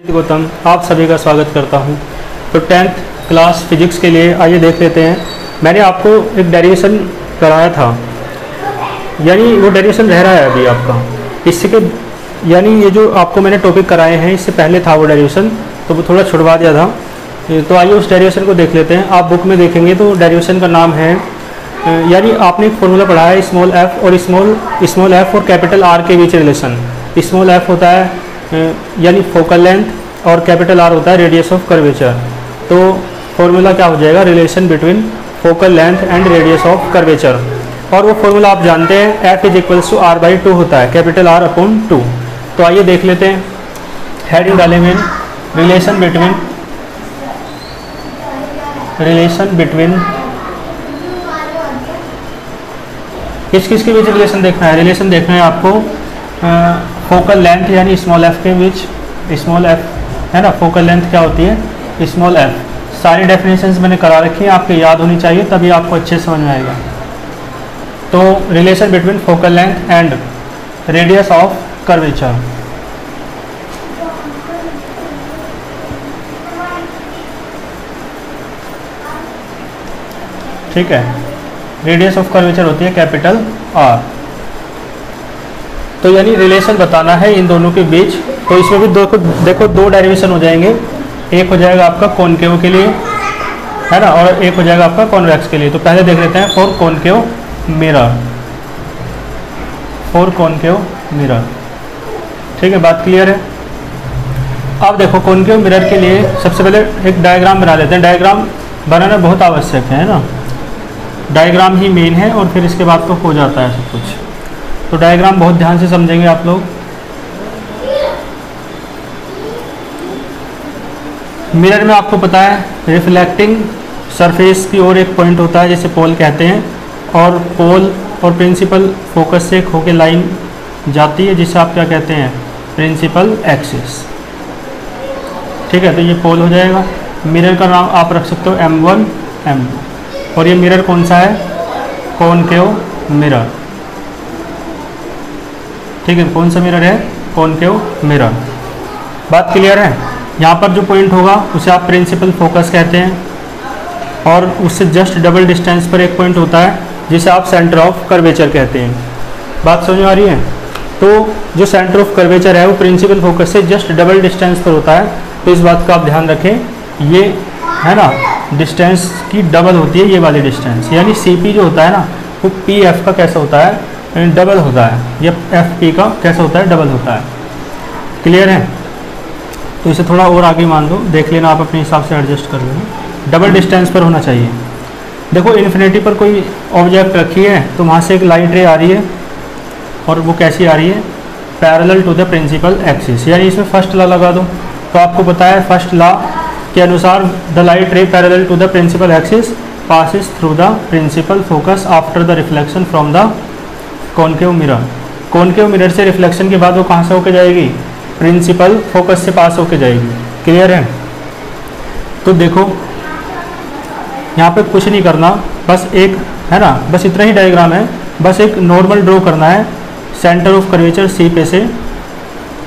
गौतम, आप सभी का स्वागत करता हूँ। तो टेंथ क्लास फिजिक्स के लिए आइए देख लेते हैं। मैंने आपको एक डेरिवेशन कराया था। यानी वो डेरिवेशन रह रहा है अभी आपका। इसके यानी ये जो आपको मैंने टॉपिक कराए हैं, इससे पहले था वो डेरिवेशन तो वो थोड़ा छुड़वा दिया था। तो आइए उस डेरिवेशन को देख लेते हैं। आप बुक में देखेंगे तो डेरिवेशन का नाम है यानी आपने एक फॉर्मूला पढ़ा है स्मॉल एफ़ और स्मॉल स्मॉल एफ़ और कैपिटल आर के बीच रिलेशन स्मॉल एफ़ होता है यानी फोकल लेंथ और कैपिटल आर होता है रेडियस ऑफ़ कर्वेचर तो फॉर्मूला क्या हो जाएगा? Relation between focal length and radius of curvature और वो फॉर्मूला आप जानते हैं F is equals to R by two होता है कैपिटल आर अपॉन टू तो आइए देख लेते हैं। हेडिंग डालेंगे। रिलेशन बिटवीन रिलेशन बिटवीन किस किस के बीच रिलेशन देखना है? रिलेशन देखना है आपको। फोकल लेंथ यानी स्मॉल एफ़ के बीच, स्मॉल एफ़, है ना, फोकल लेंथ क्या होती है? Small F. सारी डेफिनेशन मैंने करा रखी हैं, आपको याद होनी चाहिए, तभी आपको अच्छे समझ में आएगा। तो relation between focal length and radius of curvature ठीक है। रेडियस ऑफ़ कर्वेचर होती है कैपिटल आर तो यानी रिलेशन बताना है इन दोनों के बीच। तो इसमें भी दो देखो दो डेरिवेशन हो जाएँगे। एक हो जाएगा आपका कॉनकेव के लिए, है ना? और एक हो जाएगा आपका कॉन्वेक्स के लिए। तो पहले देख लेते हैं for concave mirror for concave mirror ठीक है, बात क्लियर है? अब देखो कॉनकेव मिरर के लिए सबसे पहले एक डायग्राम बना लेते हैं। डायग्राम बनाना बहुत आवश्यक है ना? डायग्राम ही मेन है और फिर इसके बाद तो हो जाता है सब कुछ। तो डायग्राम बहुत ध्यान से समझेंगे आप लोग। मिरर में आपको पता है रिफ्लेक्टिंग सरफेस की ओर एक पॉइंट होता है, जिसे पोल कहते हैं, और पोल और प्रिंसिपल फोकस से होके लाइन जाती है, जिसे आप क्या कहते हैं प्रिंसिपल एक्सिस ठीक है तो ये पोल हो जाएगा। मिरर का नाम आप रख सकते हो एम वन एम और ये मिरर कौन सा है? कॉनकेव मिरर ठीक है, कौन सा मिरर है? कौन कॉनकेव मिरर बात क्लियर है? यहाँ पर जो पॉइंट होगा, उसे आप प्रिंसिपल फोकस कहते हैं। और उससे जस्ट डबल डिस्टेंस पर एक पॉइंट होता है, जिसे आप सेंटर ऑफ़ कर्वेचर कहते हैं। बात समझ में आ रही है? तो जो सेंटर ऑफ़ कर्वेचर है, वो प्रिंसिपल फोकस से जस्ट डबल डिस्टेंस पर होता है। तो इस बात का आप ध्यान रखें, ये है ना डिस्टेंस की डबल होती है, ये वाली डिस्टेंस यानी CP जो होता है ना, वो पी एफ़ का कैसा होता है? डबल होता है। ये एफ़ पी का कैसे होता है? डबल होता है। क्लियर है? तो इसे थोड़ा और आगे मान लो। देख लेना, आप अपने हिसाब से एडजस्ट कर लेना। डबल डिस्टेंस पर होना चाहिए। देखो इन्फिनिटी पर कोई ऑब्जेक्ट रखी है तो वहाँ से एक लाइट रे आ रही है, और वो कैसी आ रही है? Parallel to the principal axis यानी इसमें फ़र्स्ट ला लगा दो। तो आपको बताया फ़र्स्ट ला के अनुसार the light ray parallel to the principal axis passes through the principal focus after the reflection from the concave mirror concave mirror से रिफ्लेक्शन के बाद वो कहाँ से होके जाएगी? प्रिंसिपल फोकस से पास होके जाएगी। क्लियर है? तो देखो, यहाँ पे कुछ नहीं करना, बस एक, है ना? बस इतना ही डायग्राम है। बस एक नॉर्मल ड्रॉ करना है। सेंटर ऑफ़ कर्वेचर सी पे से,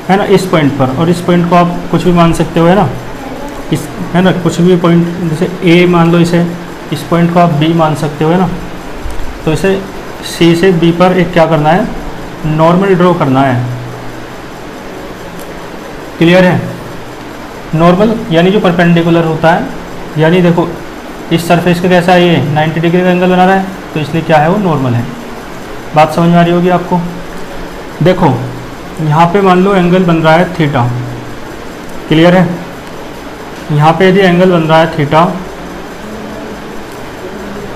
है ना? इस पॉइंट पर। और इस पॉइंट को आप कुछ भी मान सकते हो, है ना? इस, है ना? कुछ भी पॉइंट जैसे ए मान लो इसे, इस पॉइंट को आप बी मान सकते हो, है ना? तो इसे सी से बी पर एक क्या करना है? नॉर्मल ड्रॉ करना है। क्लियर है? नॉर्मल यानी जो परपेंडिकुलर होता है, यानी देखो, इस सरफेस का कैसा है ये? 90 डिग्री का एंगल बना रहा है तो इसलिए क्या है वो नॉर्मल है। बात समझ में आ रही होगी आपको? देखो, यहाँ पे मान लो एंगल बन रहा है थीटा क्लियर है? यहाँ पे यदि एंगल बन रहा है थीटा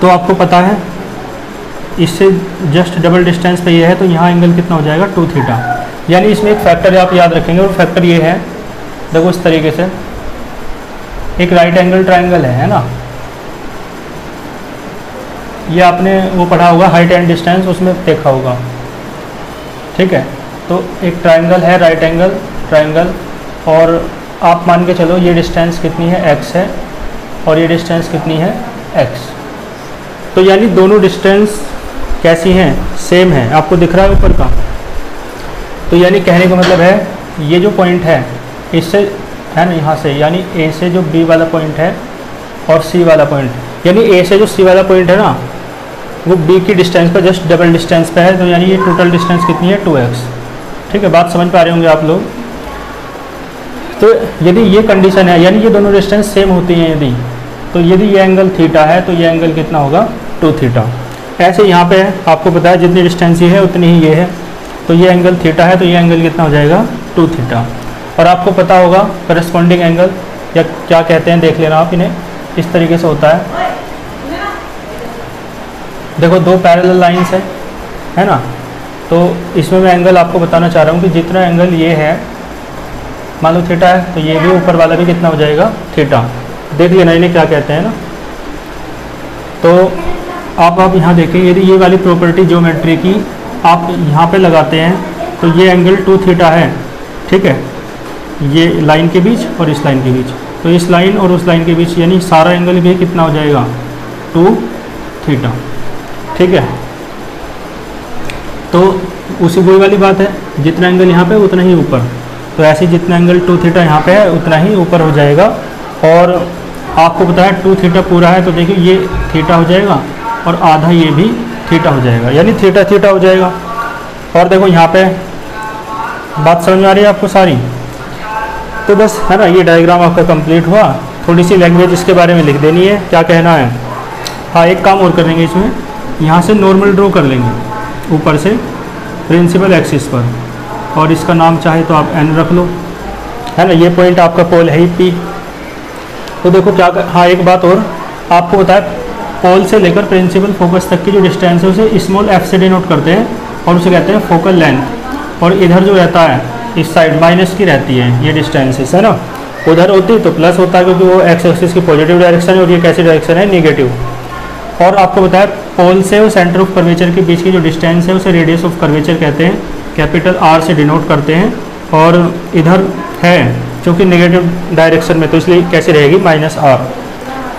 तो आपको पता है इससे जस्ट डबल डिस्टेंस पे ये है तो यहाँ एंगल कितना हो जाएगा? टू थीटा यानी इसमें एक फैक्टर आप याद रखेंगे, और फैक्टर ये है, देखो इस तरीके से। एक राइट एंगल ट्राइंगल है है ना? ये आपने वो पढ़ा होगा हाइट एंड डिस्टेंस उसमें देखा होगा। ठीक है? तो एक ट्राइंगल है राइट एंगल ट्राइंगल और आप मान के चलो ये डिस्टेंस कितनी है? एक्स है, और ये डिस्टेंस कितनी है? एक्स तो यानी दोनों डिस्टेंस कैसी हैं? सेम है। आपको दिख रहा है ऊपर का? तो यानी कहने का मतलब है, ये जो पॉइंट है, इससे, है ना, यहाँ से, यानी ए से जो बी वाला पॉइंट है और सी वाला पॉइंट यानी ए से जो सी वाला पॉइंट है ना, वो बी की डिस्टेंस पर जस्ट डबल डिस्टेंस पे है तो यानी ये टोटल डिस्टेंस कितनी है? टू एक्स ठीक है, बात समझ पा रहे होंगे आप लोग? तो यदि ये कंडीशन है, यानी ये दोनों डिस्टेंस सेम होती हैं यदि तो यदि ये एंगल थीटा है तो ये एंगल कितना होगा? टू थीटा ऐसे यहाँ पे आपको बताया जितनी डिस्टेंस ये है, उतनी ही ये है। तो ये एंगल थीटा है तो ये एंगल कितना हो जाएगा? टू थीटा और आपको पता होगा करस्पॉन्डिंग एंगल या क्या कहते हैं, देख लेना आप इन्हें। इस तरीके से होता है। देखो, दो पैरेलल लाइंस है है ना? तो इसमें मैं एंगल आपको बताना चाह रहा हूँ कि जितना एंगल ये है, मान लो थीटा है तो ये भी ऊपर वाला भी कितना हो जाएगा? थीटा देख लेना इन्हें क्या कहते हैं ना। तो आप आप यहाँ देखें यदि ये वाली प्रॉपर्टी ज्योमेट्री की आप यहाँ पे लगाते हैं तो ये एंगल टू थीटा है, ठीक है? ये लाइन के बीच और इस लाइन के बीच। तो इस लाइन और उस लाइन के बीच, यानी सारा एंगल भी कितना हो जाएगा? टू थीटा ठीक है? तो उसी वही वाली बात है, जितना एंगल यहाँ पे, उतना ही ऊपर। तो ऐसे जितना एंगल टू थीटा यहाँ पे है, उतना ही ऊपर हो जाएगा। और आपको है टू थीटा पूरा है तो देखिए ये थीटा हो जाएगा। और आधा ये भी थीटा हो जाएगा यानी थीटा थीटा हो जाएगा। और देखो यहाँ पे बात समझ में आ रही है आपको सारी? तो बस है ना ये डायग्राम आपका कंप्लीट हुआ। थोड़ी सी लैंग्वेज इसके बारे में लिख देनी है क्या कहना है। हाँ एक काम और करेंगे इसमें। यहाँ से नॉर्मल ड्रॉ कर लेंगे ऊपर से प्रिंसिपल एक्सिस पर। और इसका नाम चाहे तो आप एन रख लो। है ना ये पॉइंट आपका पोल है ही पी तो देखो क्या कर, हाँ एक बात और आपको बताया पोल से लेकर प्रिंसिपल फोकस तक की जो डिस्टेंस है, उसे स्मॉल एफ़ से डिनोट करते हैं और उसे कहते हैं फोकल लेंथ और इधर जो रहता है, इस साइड माइनस की रहती है, ये डिस्टेंसेस है ना? उधर होती तो प्लस होता है क्योंकि वो एक्स एक्सिस की पॉजिटिव डायरेक्शन है और ये कैसी डायरेक्शन है? निगेटिव और आपको बताया पोल से और सेंटर ऑफ़ कर्वेचर के बीच की जो डिस्टेंस है, उसे रेडियस ऑफ़ कर्वेचर कहते हैं कैपिटल आर से डिनोट करते हैं और इधर है क्योंकि नेगेटिव डायरेक्शन में तो इसलिए कैसे रहेगी? माइनस आर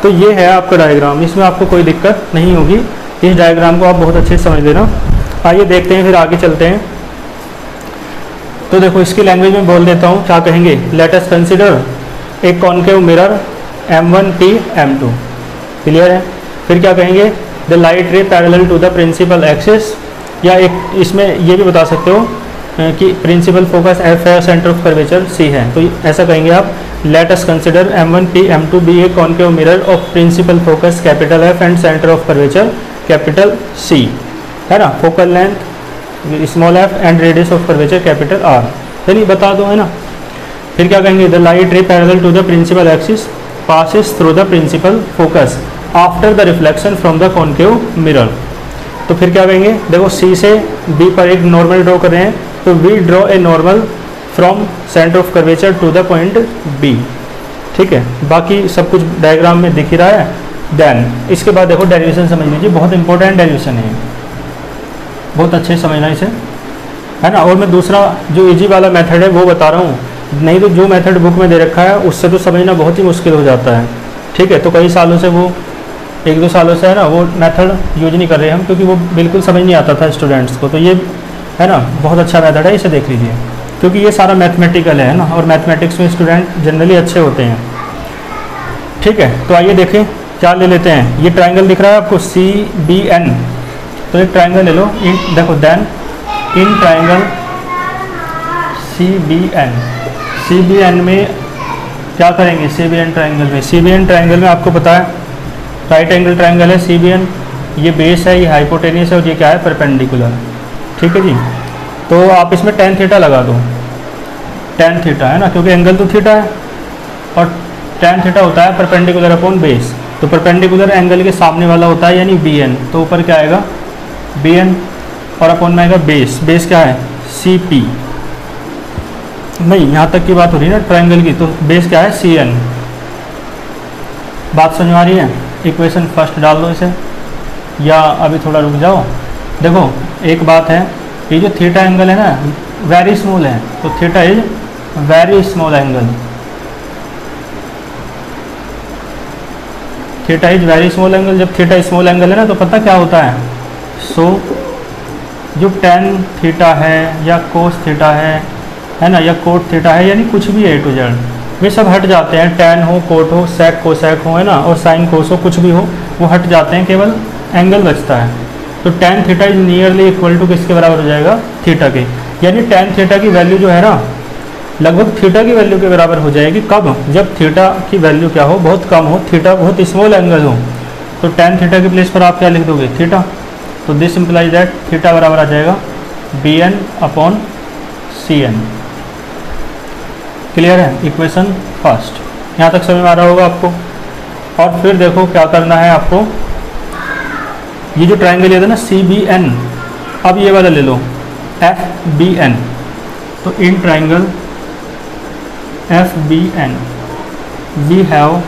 तो ये है आपका डायग्राम इसमें आपको कोई दिक्कत नहीं होगी। इस डायग्राम को आप बहुत अच्छे से समझ लेना। आइए देखते हैं, फिर आगे चलते हैं। तो देखो, इसकी लैंग्वेज में बोल देता हूँ। क्या कहेंगे? लेटेस्ट कंसिडर एक concave mirror M one T M two clear है? फिर क्या कहेंगे? The light ray parallel to the principal axis या एक, इसमें ये भी बता सकते हो कि प्रिंसिपल फोकस एफ़ है सेंटर ऑफ़ कर्वेचर सी है। तो ऐसा कहेंगे आप। Let us consider M one P M two be a concave mirror of principal focus capital F and centre of curvature capital C है ना? Focal length small F and radius of curvature capital R चलिए, बता दो, है ना? फिर क्या कहेंगे? The light ray parallel to the principal axis passes through the principal focus after the reflection from the concave mirror तो फिर क्या कहेंगे? देखो सी से बी पर एक नॉर्मल ड्रॉ कर रहे हैं तो we draw a normal from centre of curvature to the point B ठीक है? बाकी सब कुछ डायग्राम में दिख ही रहा है। देन इसके बाद देखो डेरिवेशन समझ लीजिए, बहुत इंपॉर्टेंट डेरिवेशन है बहुत अच्छे समझना इसे। है ना? और मैं दूसरा जो इजी वाला मेथड है, वो बता रहा हूँ। नहीं तो जो मेथड बुक में दे रखा है, उससे तो समझना बहुत ही मुश्किल हो जाता है। ठीक है? तो कई सालों से वो, एक दो सालों से है ना, वो मेथड यूज़ नहीं कर रहे हम, क्योंकि वो बिल्कुल समझ नहीं आता था स्टूडेंट्स को। तो ये, है ना? बहुत अच्छा मेथड है, इसे देख लीजिए। क्योंकि ये सारा मैथमेटिकल है ना, और मैथमेटिक्स में स्टूडेंट जनरली अच्छे होते हैं। ठीक है तो आइए देखें, क्या ले लेते हैं। ये ट्राइंगल दिख रहा है आपको सी बी एन तो एक ट्राइंगल ले लो, इन, देखो then in triangle C B N C B N में क्या करेंगे? सी बी एन ट्राइंगल में। सी बी एन ट्राइंगल में आपको पता है राइट एंगल ट्राइंगल है सी बी एन ये बेस है, ये हाइपोटेनियस है, और ये क्या है? परपेंडिकुलर ठीक है जी? तो आप इसमें टेन थीटा लगा दो। टेन थीटा है ना, क्योंकि एंगल तो थीटा है और टेन थीटा होता है परपेंडिकुलर अपॉन बेस तो परपेंडिकुलर एंगल के सामने वाला होता है यानी बी एन तो ऊपर क्या आएगा? बी एन और अपॉन में आएगा बेस बेस क्या है? सी पी नहीं, यहाँ तक की बात हो रही है ना ट्राइंगल की तो बेस क्या है? सी एन बात समझ आ रही है? इक्वेशन फ़र्स्ट डाल दो इसे। या अभी थोड़ा रुक जाओ। देखो, एक बात है, ये जो थीटा एंगल है ना वेरी स्मॉल है तो theta is very small angle theta is very small angle जब थीटा स्मॉल एंगल है ना तो पता क्या होता है? सो so, जो टेन थीटा है या कोस थीटा है है ना या कोट थीटा है यानी कुछ भी ए टू जेड वे सब हट जाते हैं। टेन हो कोट हो सेक को सेक हो है ना और साइन कोस हो कुछ भी हो वो हट जाते हैं केवल एंगल बचता है। तो tan theta is nearly equal to किसके बराबर हो जाएगा? थीटा के। यानी टेन थीटा की वैल्यू जो है ना लगभग थीटा की वैल्यू के बराबर हो जाएगी। कब? जब थीटा की वैल्यू क्या हो? बहुत कम हो। थीटा बहुत स्मॉल एंगल हो। तो टेन थीटा के प्लेस पर आप क्या लिख दोगे? थीटा। तो दिस इम्प्लाइज दैट थीटा बराबर आ जाएगा B N upon C N clear है? इक्वेशन फ़र्स्ट यहाँ तक समझ में आ रहा होगा आपको। और फिर देखो क्या करना है आपको। ये जो ट्राइंगल लिया था ना सी बी एन अब ये वाला ले लो। एफ़ बी एन तो in triangle F B N we have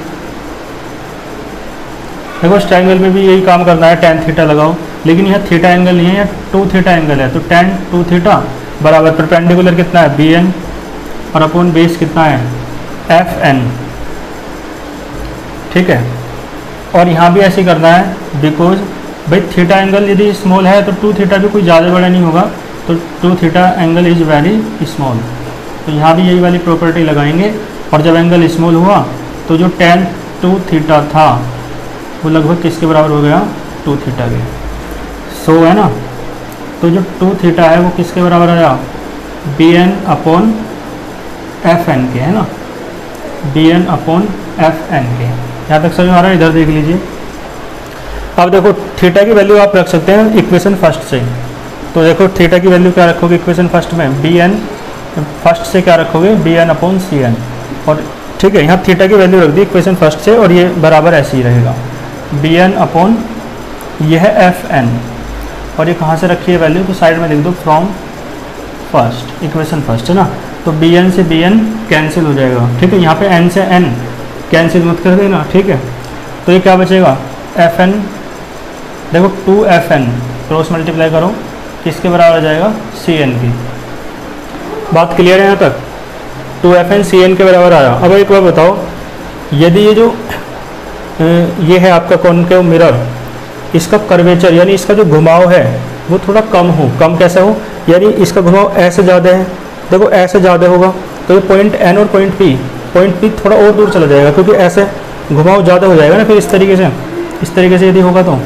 देखो इस ट्राइंगल में भी यही काम करना है टेन थीटा लगाओ। लेकिन यह थीटा एंगल नहीं है, यह टू थीटा एंगल है। तो टेन टू थीटा बराबर परपेंडिकुलर कितना है? बी एन और अपॉन बेस कितना है? एफ़ एन ठीक है? और यहाँ भी ऐसे करना है बिकॉज़ भाई थीटा एंगल यदि स्मॉल है तो टू थीटा भी कोई ज़्यादा बड़ा नहीं होगा। तो two theta angle is very small तो यहाँ भी यही वाली प्रॉपर्टी लगाएँगे। और जब एंगल स्मॉल हुआ तो जो टेन टू थीटा था, वो लगभग किसके बराबर हो गया? टू थीटा के। सो है ना? तो जो टू थीटा है, वो किसके बराबर आया? B N upon F N के, है ना? B N upon F N के। यहाँ तक समझ आ रहा है? इधर देख लीजिए। अब देखो थीटा की वैल्यू आप रख सकते हैं इक्वेशन फ़र्स्ट से। तो देखो थीटा की वैल्यू क्या रखोगे इक्वेशन फ़र्स्ट में? बी एन फ़र्स्ट से क्या रखोगे? B N upon C N और ठीक है, यहाँ थीटा की वैल्यू रख दी इक्वेशन फ़र्स्ट से, और ये बराबर ऐसे ही रहेगा। बी एन अपॉन यह है एफ़ एन और ये कहाँ से रखी है वैल्यू तो साइड में लिख दो फ्रॉम फ़र्स्ट इक्वेशन फ़र्स्ट है ना? तो बी एन से बी एन कैंसिल हो जाएगा। ठीक है, यहाँ पे एन से एन कैंसिल मत कर देना, ठीक है? तो ये क्या बचेगा? एफ़ एन देखो two F N cross multiply करो, किसके बराबर आ जाएगा? सी एन की। बात क्लियर है यहाँ तक? Two F N C N के बराबर आया। अब एक बार बताओ, यदि ये जो ये है आपका कॉनकेव मिरर इसका कर्वेचर यानी इसका जो घुमाव है, वो थोड़ा कम हो। कम कैसे हो? यानी इसका घुमाव ऐसे ज़्यादा है। देखो, ऐसे ज़्यादा होगा तो ये पॉइंट एन और पॉइंट पी पॉइंट पी थोड़ा और दूर चला जाएगा, क्योंकि ऐसे घुमाव ज़्यादा हो जाएगा ना फिर इस तरीके से। इस तरीके से यदि होगा तो।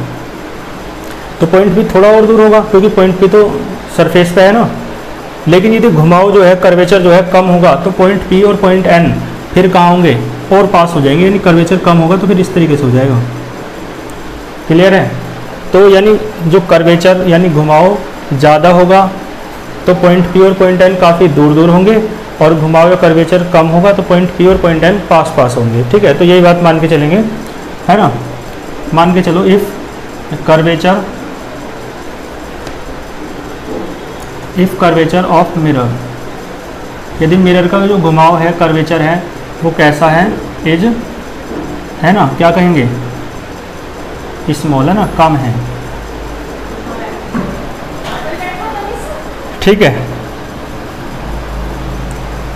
तो पॉइंट पी थोड़ा और दूर होगा, क्योंकि पॉइंट पी तो सरफेस पे है ना। लेकिन यदि घुमाव जो है कर्वेचर जो है कम होगा तो पॉइंट पी और पॉइंट एन फिर कहाँ होंगे? और पास हो जाएँगे, यानी कर्वेचर कम होगा तो फिर इस तरीके से हो जाएगा। क्लियर है? तो यानी जो कर्वेचर यानी घुमाव ज़्यादा होगा तो पॉइंट पी और पॉइंट एन काफ़ी दूर दूर होंगे, और घुमाव या कर्वेचर कम होगा तो पॉइंट पी और पॉइंट एन पास पास होंगे। ठीक है? तो यही बात मान के चलेंगे। है ना? मान के चलो if curvature if curvature of mirror यदि मिरर का जो घुमाव है कर्वेचर है, वो कैसा है? इज़ है ना? क्या कहेंगे? स्मॉल है ना? कम है। ठीक है।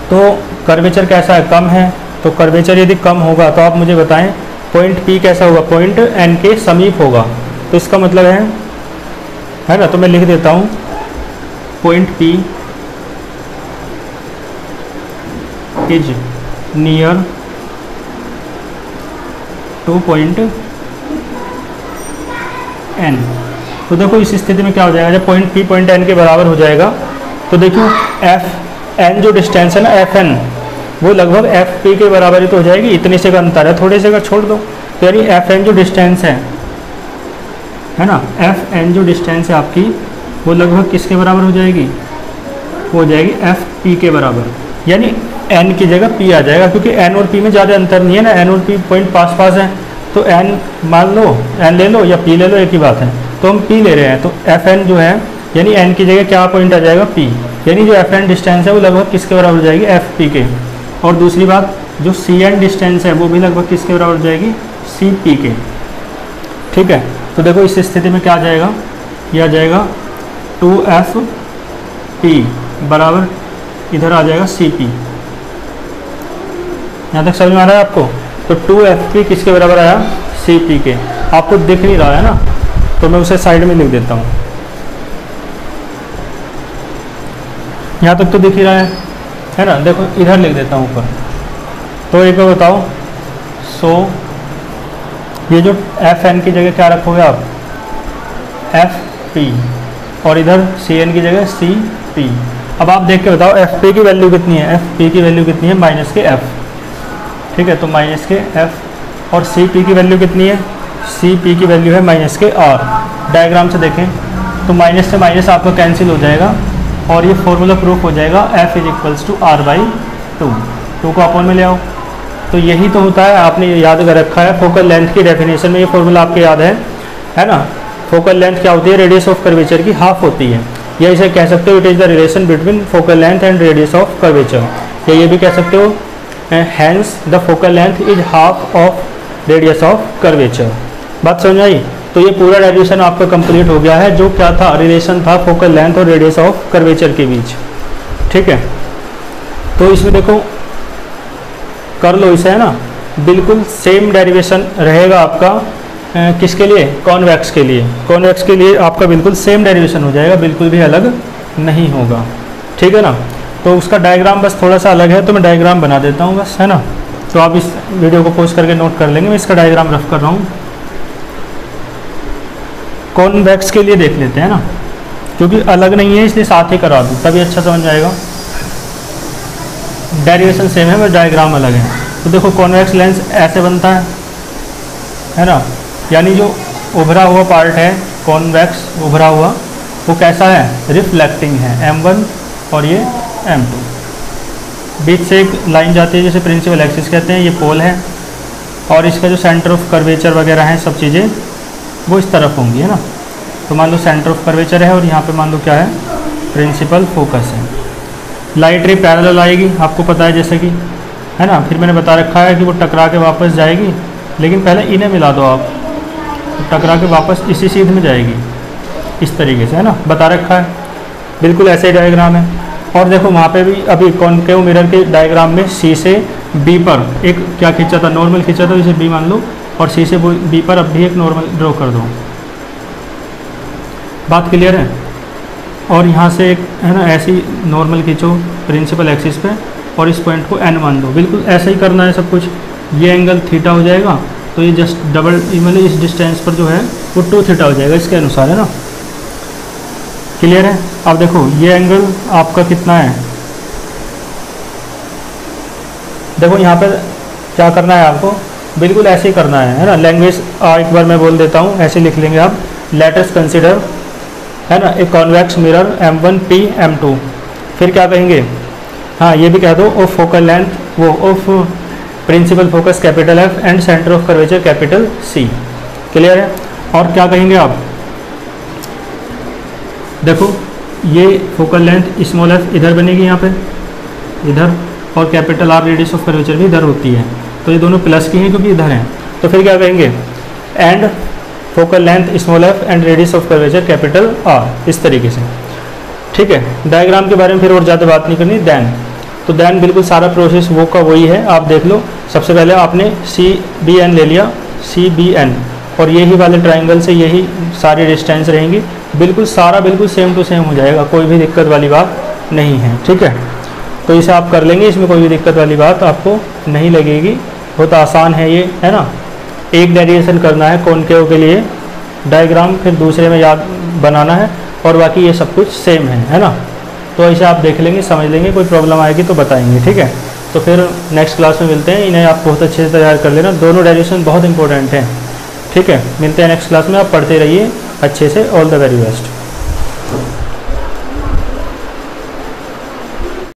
तो कर्वेचर कैसा है? कम है। तो कर्वेचर यदि कम होगा तो आप मुझे बताएँ पॉइंट पी कैसा होगा? पॉइंट एन के समीप होगा। तो इसका मतलब है है ना? तो मैं लिख देता हूँ। Point P is near to point N तो देखो इस स्थिति में क्या हो जाएगा? जब पॉइंट पी पॉइंट एन के बराबर हो जाएगा तो देखो एफ़ एन जो डिस्टेंस है ना एफ़ एन वो लगभग एफ़ पी के बराबर ही तो हो जाएगी। इतने से का अंतर है, थोड़े से का छोड़ दो। तो यानी एफ़ एन जो डिस्टेंस है है ना? एफ़ एन जो डिस्टेंस है आपकी वो लगभग किसके बराबर हो जाएगी? हो जाएगी एफ़ पी के बराबर। यानी एन की जगह पी आ जाएगा, क्योंकि एन और पी में ज़्यादा अंतर नहीं है ना एन और पी पॉइंट पास पास है। तो एन मान लो एन ले लो या पी ले लो, एक ही बात है। तो हम पी ले रहे हैं तो एफ़ एन जो है, यानी एन की जगह क्या पॉइंट आ जाएगा? पी यानी जो एफ़ एन डिस्टेंस है, वो लगभग किसके बराबर हो जाएगी? एफ़ पी के। और दूसरी बात, जो सी एन डिस्टेंस है, वो भी लगभग किसके बराबर हो जाएगी? सी पी के। ठीक है? तो देखो, इस स्थिति में क्या आ जाएगा? यह आ जाएगा टू एफ़ पी बराबर इधर आ जाएगा सी पी। यहाँ तक समझ में आ रहा है आपको? तो टू एफ़ पी किसके बराबर आया? सी पी के। आपको दिख नहीं रहा है ना? तो मैं उसे साइड में लिख देता हूँ। यहाँ तक तो दिख ही रहा है। है ना? देखो, इधर लिख देता हूँ ऊपर। तो एक बार बताओ। सो, ये जो एफ़ एन की जगह क्या रखोगे आप? F P. और इधर सी एन की जगह सी पी अब आप देख के बताओ एफ़ पी की वैल्यू कितनी है? एफ़ पी की वैल्यू कितनी है? माइनस के एफ़ ठीक है तो माइनस के एफ़ और सी पी की वैल्यू कितनी है? सी पी की वैल्यू है माइनस के आर डायग्राम से देखें तो माइनस से माइनस आपका कैंसिल हो जाएगा और ये फॉर्मूला प्रूफ हो जाएगा F is equals to R by two two को अपॉन में ले आओ। तो यही तो होता है, आपने याद कर रखा है फोकल लेंथ की डेफिनेशन में ये फॉर्मूला आपके याद है। है ना? फोकल लेंथ क्या होती है? रेडियस ऑफ़ कर्वेचर की हाफ़ होती है। या इसे कह सकते हो it is the relation between focal length and radius of curvature या ये भी कह सकते हो hence the focal length is half of radius of curvature बात समझ आई? तो ये पूरा डेरिवेशन आपका कंप्लीट हो गया है, जो क्या था? रिलेशन था फोकल लेंथ और रेडियस ऑफ़ कर्वेचर के बीच। ठीक है? तो इसमें देखो, कर लो इसे, है ना? बिल्कुल सेम डेरिवेशन रहेगा आपका किसके लिए? कॉन्वेक्स के लिए। कॉन्वेक्स के लिए आपका बिल्कुल सेम डेरिवेशन हो जाएगा, बिल्कुल भी अलग नहीं होगा। ठीक है ना? तो उसका डायग्राम बस थोड़ा सा अलग है तो मैं डायग्राम बना देता हूँ बस, है ना? तो आप इस वीडियो को पोस्ट करके नोट कर लेंगे, मैं इसका डायग्राम रफ कर रहा हूँ। कॉन्वेक्स के लिए देख लेते हैं ना? क्योंकि अलग नहीं है, इसलिए साथ ही करा दूँ, तभी अच्छा समझ जाएगा। डेरिवेशन सेम है, बस डायग्राम अलग है। तो देखो कॉन्वैक्स लेंस ऐसे बनता है है ना? यानी जो उभरा हुआ पार्ट है कॉन्वेक्स उभरा हुआ, वो कैसा है? रिफ्लेक्टिंग है M1 और ये M2 बीच से एक लाइन जाती है जैसे प्रिंसिपल एक्सिस कहते हैं, ये पोल है। और इसका जो सेंटर ऑफ़ कर्वेचर वगैरह हैं, सब चीज़ें वो इस तरफ़ होंगी, है ना? तो मान लो सेंटर ऑफ़ कर्वेचर है और यहाँ पे मान लो क्या है? प्रिंसिपल फोकस है। लाइट रे पैरेलल आएगी, आपको पता है जैसे कि, है ना? फिर मैंने बता रखा है कि वो टकरा के वापस जाएगी, लेकिन पहले इन्हें मिला दो आप। टकरा के वापस इसी सीध में जाएगी। इस तरीके से, है ना? बता रखा है। बिल्कुल ऐसे ही डायग्राम है। और देखो, वहाँ पे भी अभी कौन कॉन्केव मिरर के डायग्राम में सी से बी पर एक क्या खींचा था? नॉर्मल खींचा था, जैसे बी मान लो, और सी से बी पर अब भी एक नॉर्मल ड्रॉ कर दो। बात क्लियर है? और यहाँ से एक, है ना, ऐसी नॉर्मल खींचो प्रिंसिपल एक्सिस पे, और इस पॉइंट को एन मान दो बिल्कुल ऐसा ही करना है सब कुछ। ये एंगल थीटा हो जाएगा तो ये जस्ट डबल मतलब इस डिस्टेंस पर जो है, वो टू थीटा हो जाएगा इसके अनुसार, है ना? क्लियर है? अब देखो, ये एंगल आपका कितना है? देखो, यहाँ पर क्या करना है आपको? बिल्कुल ऐसे ही करना है है ना? लैंग्वेज एक बार मैं बोल देता हूँ, ऐसे लिख लेंगे आप। लेटेस्ट कंसिडर है ना? एक convex mirror M1 P M2 फिर क्या कहेंगे? हाँ ये भी कह दो ऑफ़ फोकल लेंथ वो of principal focus capital F and centre of curvature capital C clear है? और क्या कहेंगे आप? देखो, ये फोकल लेंथ स्मॉल एफ़ इधर बनेगी यहाँ पे। इधर, और capital R radius of curvature भी इधर होती है। तो ये दोनों प्लस की हैं क्योंकि इधर हैं। तो फिर क्या कहेंगे? And focal length small F and radius of curvature capital R इस तरीके से। ठीक है? डायग्राम के बारे में फिर और ज़्यादा बात नहीं करनी। दैन तो दैन बिल्कुल सारा प्रोसेस वो का वही है, आप देख लो। सबसे पहले आपने सी बी एन ले लिया। सी बी एन और यही वाले ट्राइंगल से यही सारी डिस्टेंस रहेंगी। बिल्कुल सारा बिल्कुल सेम टू सेम हो जाएगा, कोई भी दिक्कत वाली बात नहीं है, ठीक है? तो इसे आप कर लेंगे, इसमें कोई भी दिक्कत वाली बात आपको नहीं लगेगी। बहुत आसान है ये, है ना? एक डेरिएशन करना है कौन कॉनकेव के लिए। डायग्राम फिर दूसरे में याद बनाना है और बाकी ये सब कुछ सेम है है ना? तो ऐसे आप देख लेंगे, समझ लेंगे, कोई प्रॉब्लम आएगी तो बताएँगे, ठीक है? तो फिर नेक्स्ट क्लास में मिलते हैं, इन्हें आप बहुत अच्छे से तैयार कर लेना। दोनों डायरेक्शन बहुत इंपॉर्टेंट हैं, ठीक है? मिलते हैं नेक्स्ट क्लास में, आप पढ़ते रहिए अच्छे से ऑल द वेरी बेस्ट